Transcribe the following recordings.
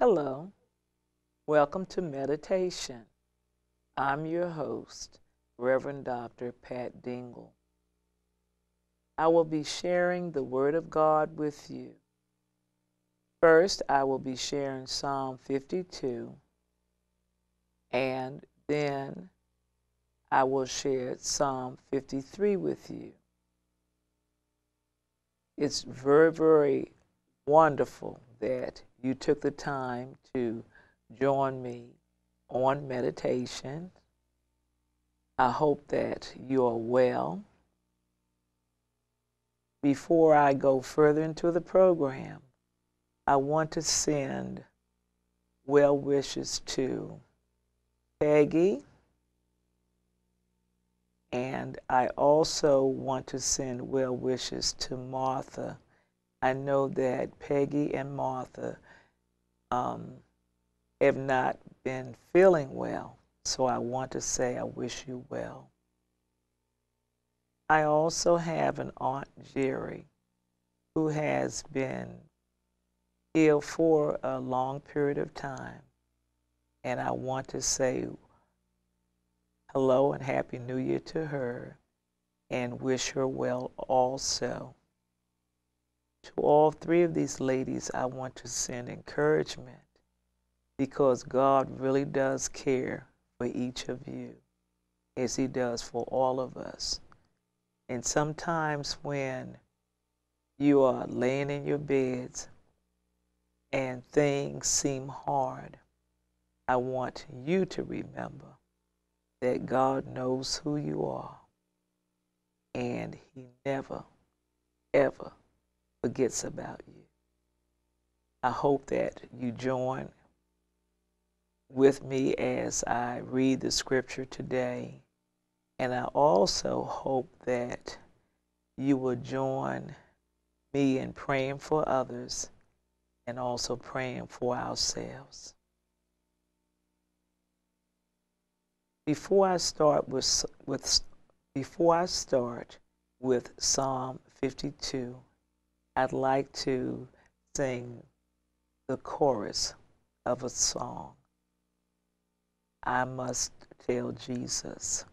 Hello, welcome to meditation. I'm your host, Reverend Dr. Pat Dingle. I will be sharing the Word of God with you. First, I will be sharing Psalm 52, and then I will share Psalm 53 with you. It's very, very wonderful that you took the time to join me on meditation. I hope that you are well. Before I go further into the program, I want to send well wishes to Peggy, and I also want to send well wishes to Martha. I know that Peggy and Martha um, have not been feeling well. So I want to say I wish you well. I also have an Aunt Jerry who has been ill for a long period of time. And I want to say hello and Happy New Year to her and wish her well also. To all three of these ladies, I want to send encouragement because God really does care for each of you as He does for all of us. And sometimes when you are laying in your beds and things seem hard, I want you to remember that God knows who you are and He never, ever forgets about you. I hope that you join with me as I read the scripture today. And I also hope that you will join me in praying for others and also praying for ourselves. Before I start with, with before I start with Psalm 52, I'd like to sing the chorus of a song. I must tell Jesus.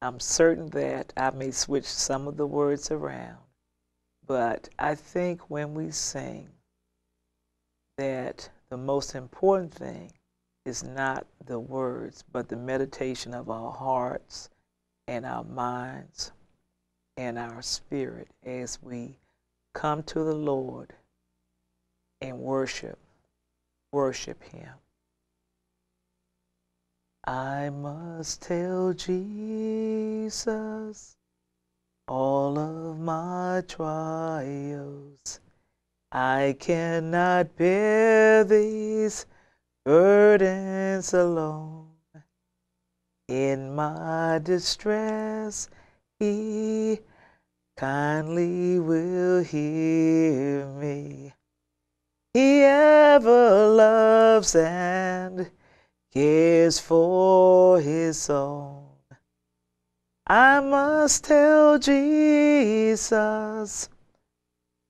I'm certain that I may switch some of the words around, but I think when we sing that the most important thing is not the words, but the meditation of our hearts and our minds and our spirit as we come to the Lord and worship, worship Him. I must tell Jesus all of my trials. I cannot bear these burdens alone. In my distress, He kindly will hear me. He ever loves and cares for his own. I must tell Jesus,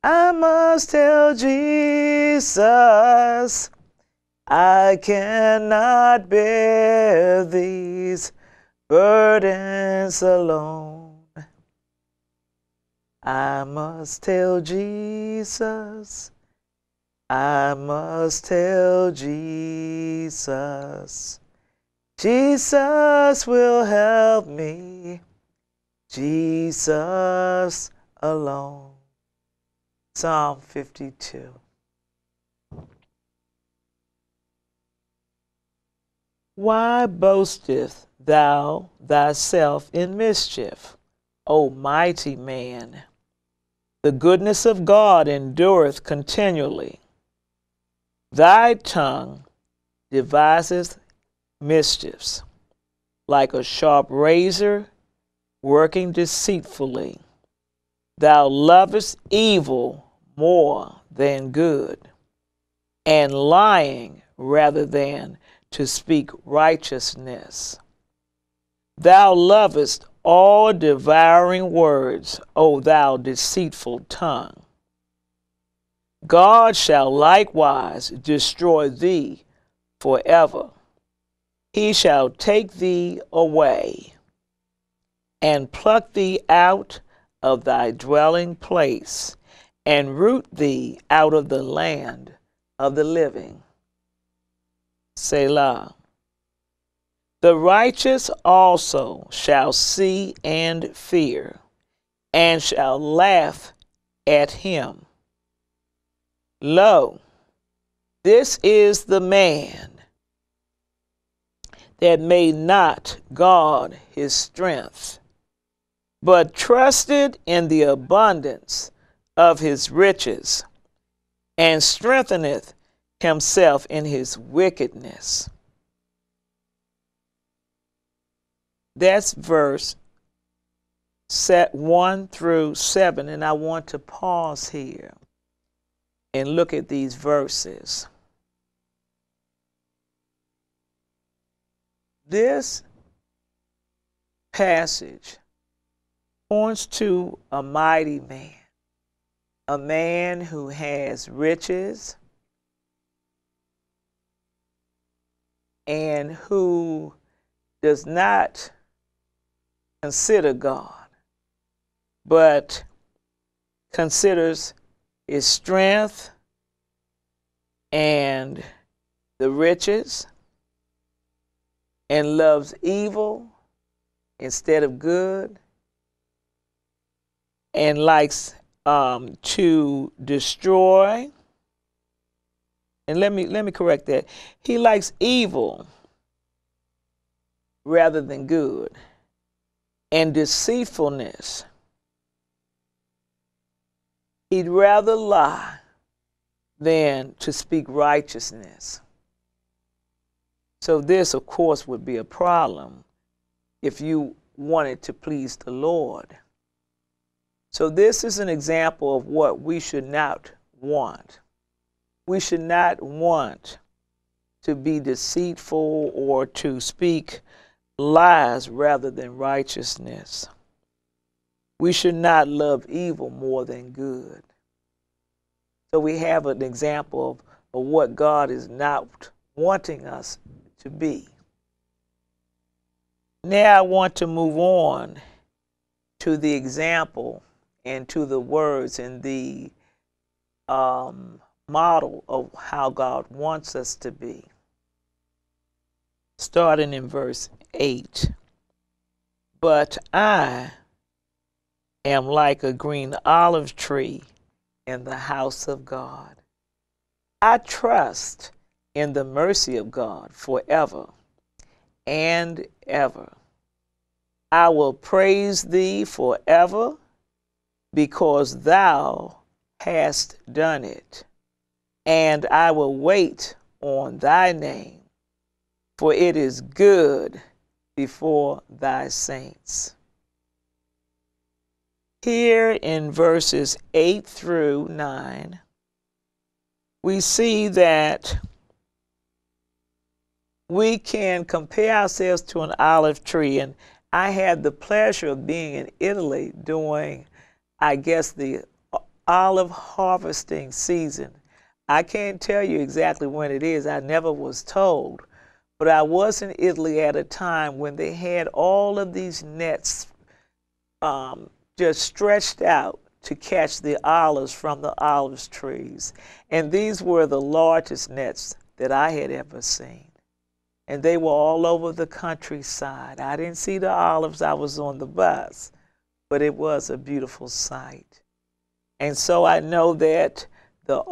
I must tell Jesus, I cannot bear these burdens alone. I must tell Jesus, I must tell Jesus. Jesus will help me. Jesus alone. Psalm 52. Why boasteth thou thyself in mischief, O mighty man? The goodness of God endureth continually. Thy tongue deviseth mischiefs, like a sharp razor working deceitfully. Thou lovest evil more than good, and lying rather than to speak righteousness. Thou lovest all devouring words, O thou deceitful tongue. God shall likewise destroy thee forever. He shall take thee away and pluck thee out of thy dwelling place and root thee out of the land of the living. Selah. The righteous also shall see and fear, and shall laugh at him. Lo, this is the man that made not God his strength, but trusted in the abundance of his riches, and strengtheneth himself in his wickedness. That's verse set 1 through 7, and I want to pause here and look at these verses. This passage points to a mighty man, a man who has riches and who does not consider God, but considers his strength and the riches and loves evil instead of good and likes um, to destroy. And let me let me correct that. He likes evil rather than good and deceitfulness. He'd rather lie than to speak righteousness. So this of course would be a problem if you wanted to please the lord. So this is an example of what we should not want. We should not want to be deceitful or to speak lies rather than righteousness. We should not love evil more than good. So we have an example of, of what God is not wanting us to be. Now I want to move on to the example and to the words and the um, model of how God wants us to be. Starting in verse 8. But I am like a green olive tree in the house of God. I trust in the mercy of God forever and ever. I will praise thee forever because thou hast done it and I will wait on thy name, for it is good before thy saints. Here in verses 8 through 9, we see that we can compare ourselves to an olive tree. And I had the pleasure of being in Italy during, I guess, the olive harvesting season. I can't tell you exactly when it is. I never was told. But I was in Italy at a time when they had all of these nets um, just stretched out to catch the olives from the olive trees. And these were the largest nets that I had ever seen. And they were all over the countryside. I didn't see the olives, I was on the bus, but it was a beautiful sight. And so I know that the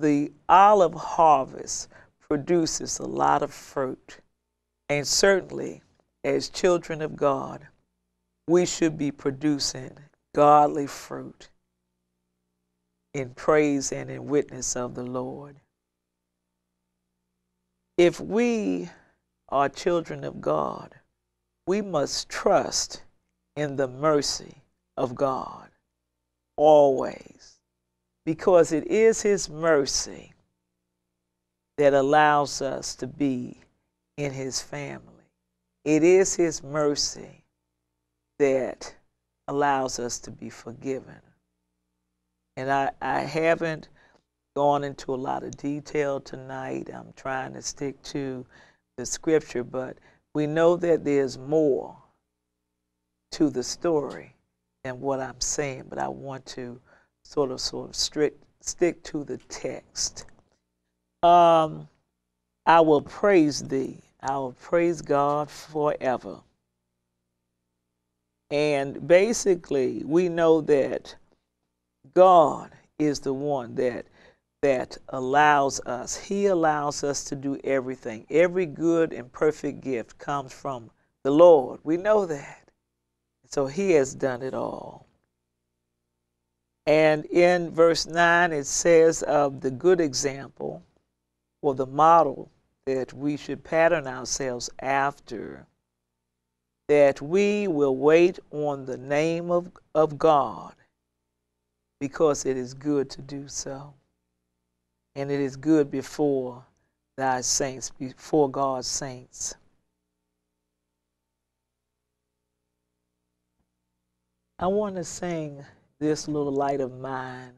the olive harvest produces a lot of fruit. And certainly, as children of God, we should be producing godly fruit in praise and in witness of the Lord. If we are children of God, we must trust in the mercy of God always because it is His mercy that allows us to be in His family. It is His mercy that allows us to be forgiven. And I, I haven't gone into a lot of detail tonight. I'm trying to stick to the scripture, but we know that there's more to the story than what I'm saying, but I want to sort of sort of strict stick to the text. Um, I will praise thee. I will praise God forever. And basically, we know that God is the one that that allows us. He allows us to do everything. Every good and perfect gift comes from the Lord. We know that. So he has done it all. And in verse 9, it says of the good example or the model that we should pattern ourselves after, that we will wait on the name of, of God because it is good to do so. And it is good before thy saints, before God's saints. I want to sing this little light of mine.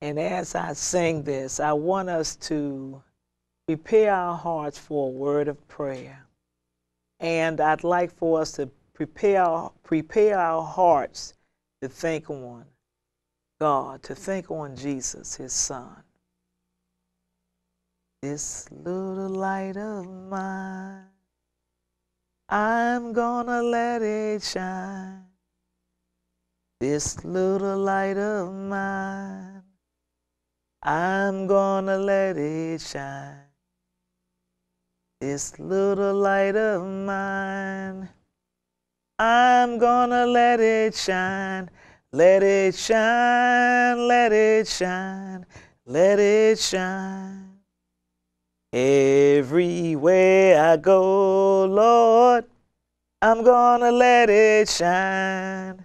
And as I sing this, I want us to prepare our hearts for a word of prayer. And I'd like for us to prepare, prepare our hearts to think on God, to think on Jesus, his son. This little light of mine, I'm gonna let it shine. This little light of mine, I'm gonna let it shine. This little light of mine, I'm gonna let it shine. Let it shine, let it shine, let it shine. Everywhere I go, Lord, I'm gonna let it shine.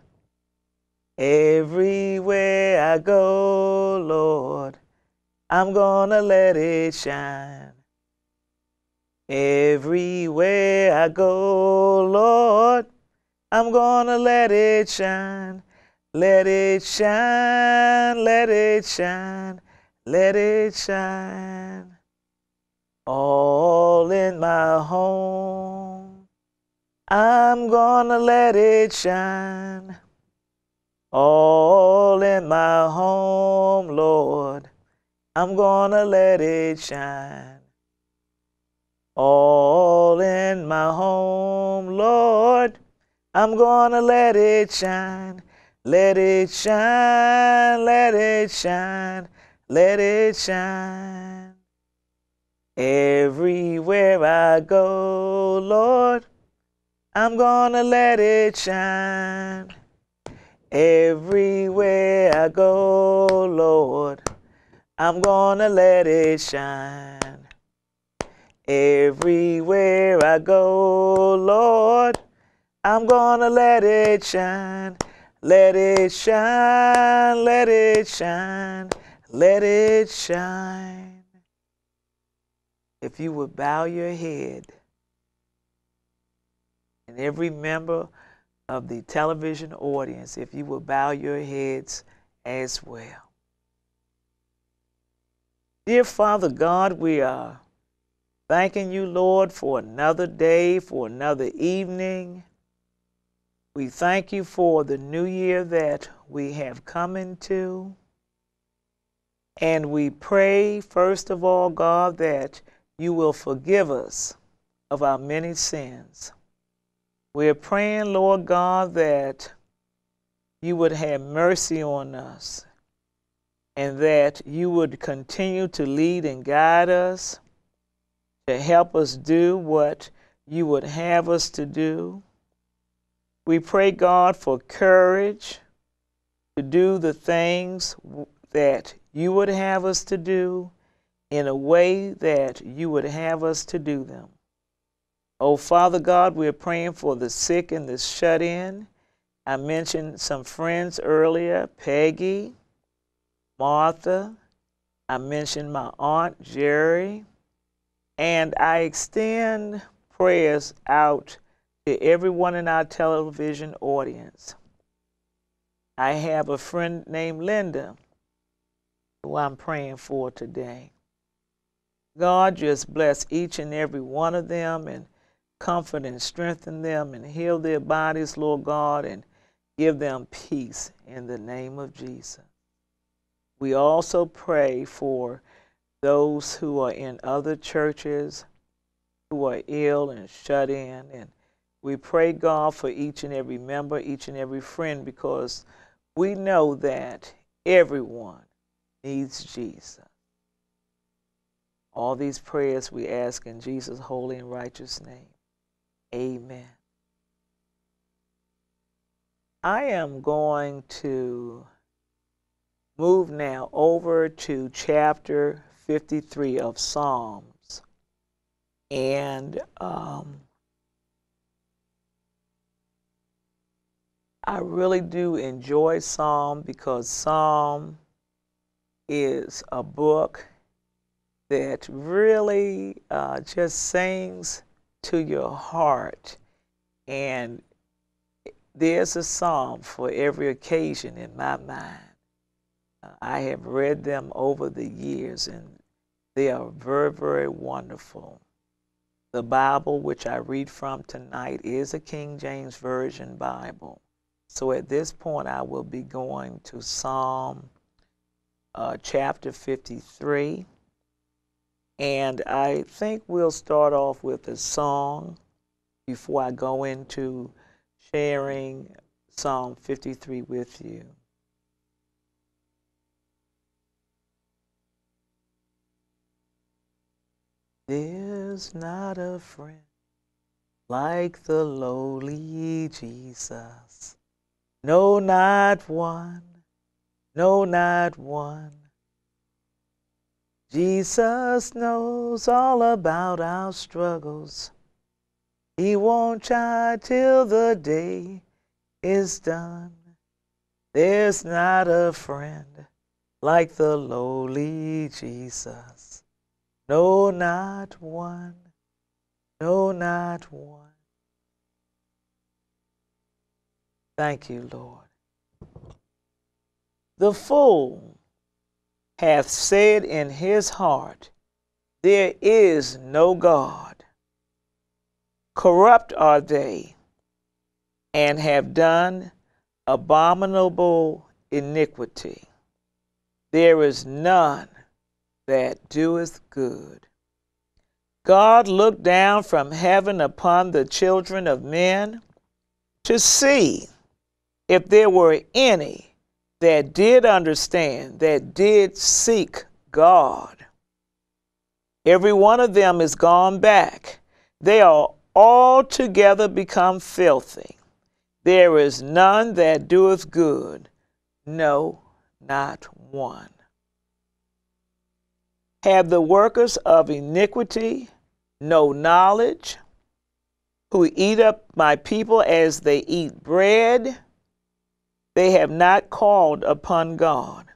Everywhere I go, Lord, I'm gonna let it shine. Everywhere I go, Lord, I'm gonna let it shine. Let it shine, let it shine, let it shine. All in my home, I'm gonna let it shine all in my home, Lord. I'm gonna let it shine. All in my home, Lord. I'm gonna let it shine. Let it shine, let it shine, let it shine. Everywhere I go, Lord, I'm gonna let it shine. Everywhere I go, Lord, I'm gonna let it shine. Everywhere I go, Lord, I'm gonna let it shine. Let it shine, let it shine, let it shine. If you would bow your head, and every member of the television audience, if you will bow your heads as well. Dear Father God, we are thanking you, Lord, for another day, for another evening. We thank you for the new year that we have come into. And we pray, first of all, God, that you will forgive us of our many sins. We're praying, Lord God, that you would have mercy on us and that you would continue to lead and guide us to help us do what you would have us to do. We pray, God, for courage to do the things that you would have us to do in a way that you would have us to do them. Oh, Father God, we're praying for the sick and the shut in. I mentioned some friends earlier Peggy, Martha. I mentioned my Aunt Jerry. And I extend prayers out to everyone in our television audience. I have a friend named Linda who I'm praying for today. God, just bless each and every one of them and comfort and strengthen them and heal their bodies, Lord God, and give them peace in the name of Jesus. We also pray for those who are in other churches who are ill and shut in. And we pray, God, for each and every member, each and every friend, because we know that everyone needs Jesus. All these prayers we ask in Jesus' holy and righteous name. Amen. I am going to move now over to chapter 53 of Psalms. And um, I really do enjoy Psalm because Psalm is a book that really uh, just sings to your heart. And there's a psalm for every occasion in my mind. I have read them over the years and they are very, very wonderful. The Bible, which I read from tonight, is a King James Version Bible. So at this point, I will be going to Psalm uh, chapter 53. And I think we'll start off with a song before I go into sharing Psalm 53 with you. There's not a friend like the lowly Jesus. No, not one. No, not one. Jesus knows all about our struggles. He won't chide till the day is done. There's not a friend like the lowly Jesus. No, not one. No, not one. Thank you, Lord. The fool hath said in his heart, There is no God. Corrupt are they, and have done abominable iniquity. There is none that doeth good. God looked down from heaven upon the children of men to see if there were any that did understand, that did seek God. Every one of them is gone back. They are altogether become filthy. There is none that doeth good, no, not one. Have the workers of iniquity no knowledge, who eat up my people as they eat bread? They have not called upon God.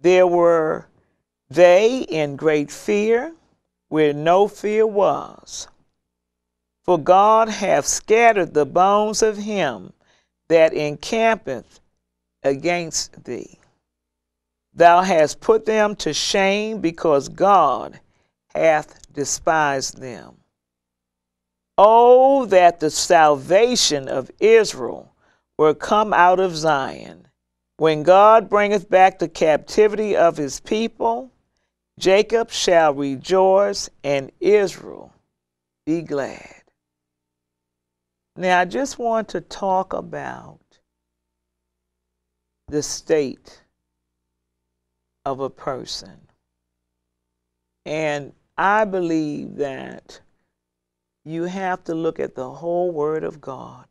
There were they in great fear, where no fear was. For God hath scattered the bones of him that encampeth against thee. Thou hast put them to shame because God hath despised them. Oh, that the salvation of Israel were come out of Zion. When God bringeth back the captivity of his people, Jacob shall rejoice and Israel be glad. Now, I just want to talk about the state of a person. And I believe that you have to look at the whole Word of God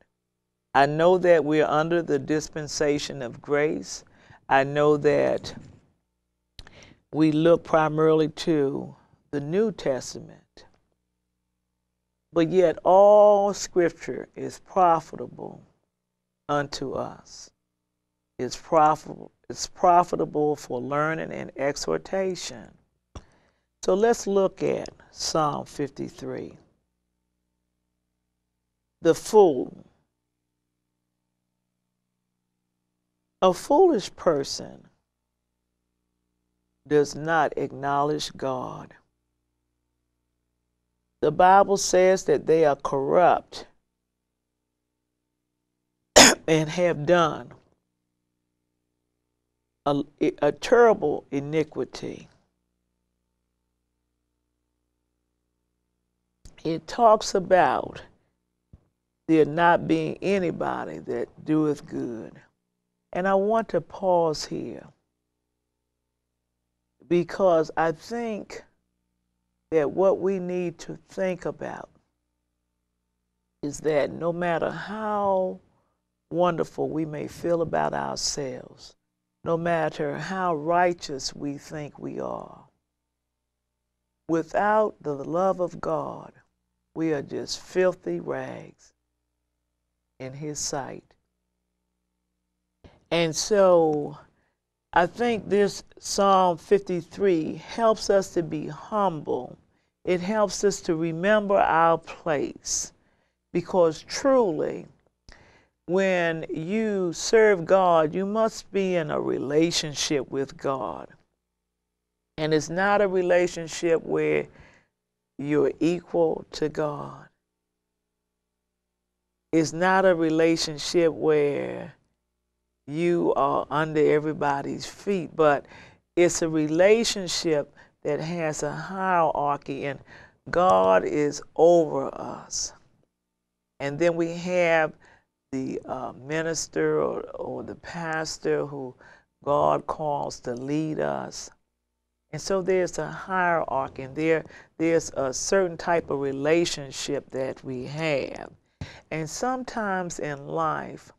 I know that we're under the dispensation of grace. I know that we look primarily to the New Testament. But yet, all scripture is profitable unto us. It's profitable, it's profitable for learning and exhortation. So let's look at Psalm 53. The fool A foolish person does not acknowledge God. The Bible says that they are corrupt and have done a, a terrible iniquity. It talks about there not being anybody that doeth good. And I want to pause here because I think that what we need to think about is that no matter how wonderful we may feel about ourselves, no matter how righteous we think we are, without the love of God, we are just filthy rags in His sight. And so I think this Psalm 53 helps us to be humble. It helps us to remember our place because truly, when you serve God, you must be in a relationship with God. And it's not a relationship where you're equal to God. It's not a relationship where you are under everybody's feet, but it's a relationship that has a hierarchy, and God is over us. And then we have the uh, minister or, or the pastor who God calls to lead us. And so there's a hierarchy, and there, there's a certain type of relationship that we have. And sometimes in life,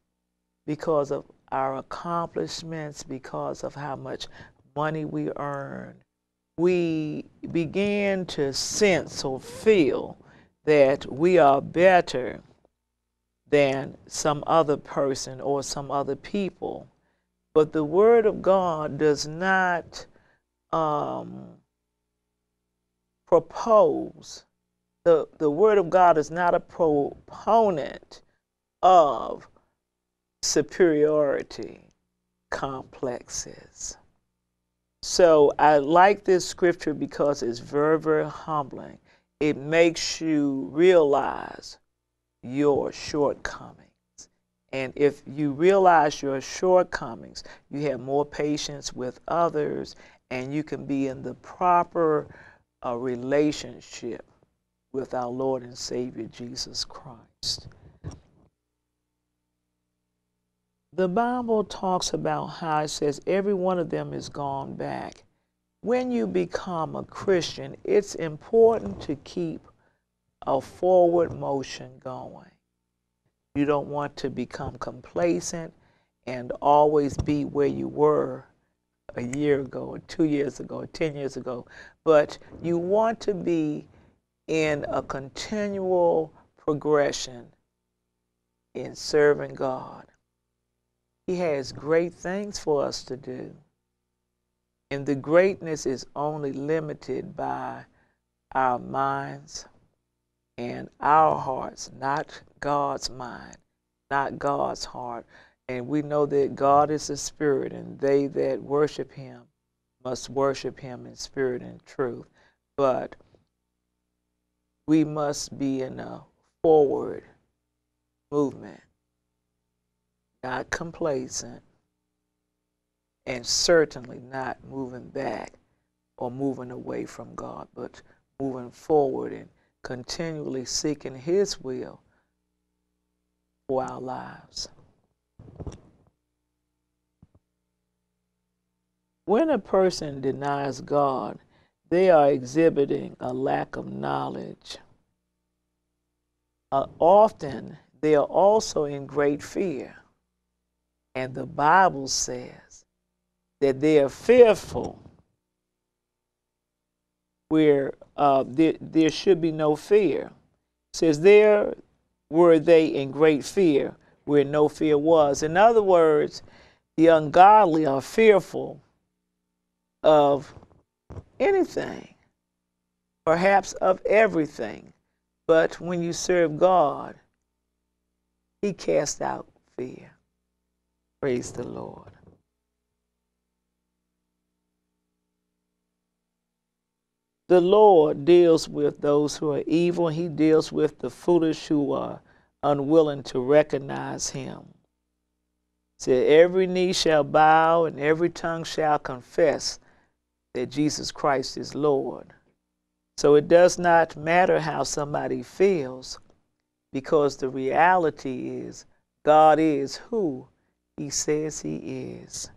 because of our accomplishments, because of how much money we earn, we begin to sense or feel that we are better than some other person or some other people. But the Word of God does not um, propose, the, the Word of God is not a proponent of superiority complexes. So I like this scripture because it's very, very humbling. It makes you realize your shortcomings. And if you realize your shortcomings, you have more patience with others and you can be in the proper uh, relationship with our Lord and Savior Jesus Christ. The Bible talks about how it says every one of them is gone back. When you become a Christian, it's important to keep a forward motion going. You don't want to become complacent and always be where you were a year ago, or two years ago, or 10 years ago, but you want to be in a continual progression in serving God. He has great things for us to do. And the greatness is only limited by our minds and our hearts, not God's mind, not God's heart. And we know that God is a spirit, and they that worship him must worship him in spirit and truth. But we must be in a forward movement not complacent, and certainly not moving back or moving away from God, but moving forward and continually seeking His will for our lives. When a person denies God, they are exhibiting a lack of knowledge. Uh, often, they are also in great fear. And the Bible says that they are fearful where uh, there, there should be no fear. It says, There were they in great fear where no fear was. In other words, the ungodly are fearful of anything, perhaps of everything. But when you serve God, He casts out fear. Praise the Lord. The Lord deals with those who are evil. He deals with the foolish who are unwilling to recognize him. Said every knee shall bow and every tongue shall confess that Jesus Christ is Lord. So it does not matter how somebody feels because the reality is God is who he says he is.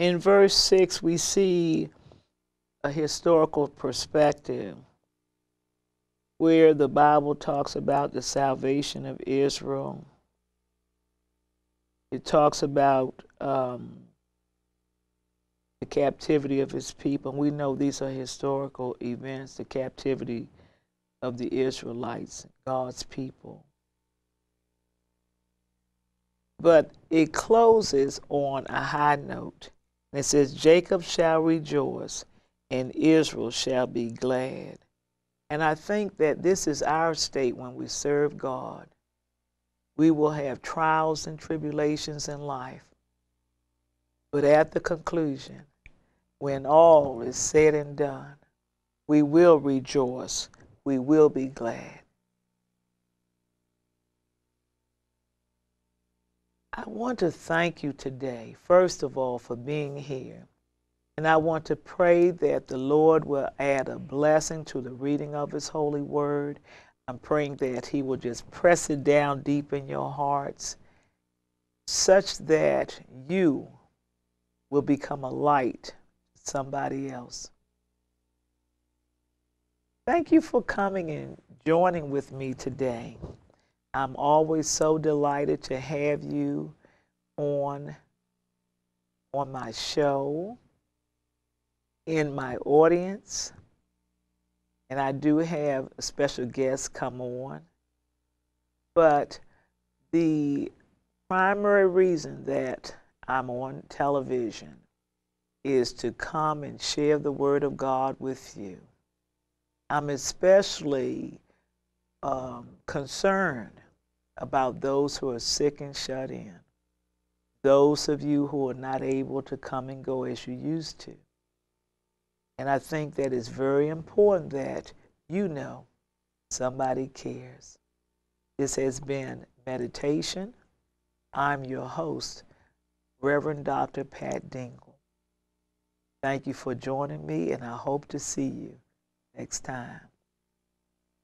In verse 6, we see a historical perspective where the Bible talks about the salvation of Israel. It talks about um, the captivity of his people. We know these are historical events, the captivity of the Israelites, God's people. But it closes on a high note. And it says, Jacob shall rejoice and Israel shall be glad. And I think that this is our state when we serve God. We will have trials and tribulations in life. But at the conclusion, when all is said and done, we will rejoice. We will be glad. I want to thank you today, first of all, for being here. And I want to pray that the Lord will add a blessing to the reading of His holy word. I'm praying that He will just press it down deep in your hearts, such that you will become a light to somebody else. Thank you for coming and joining with me today. I'm always so delighted to have you on on my show in my audience and I do have a special guest come on but the primary reason that I'm on television is to come and share the word of God with you. I'm especially um, concerned about those who are sick and shut in, those of you who are not able to come and go as you used to. And I think that it's very important that you know somebody cares. This has been meditation. I'm your host, Reverend Dr. Pat Dingle. Thank you for joining me, and I hope to see you next time.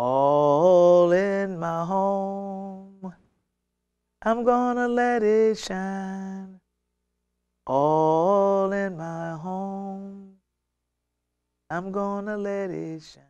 all in my home. I'm gonna let it shine all in my home. I'm gonna let it shine.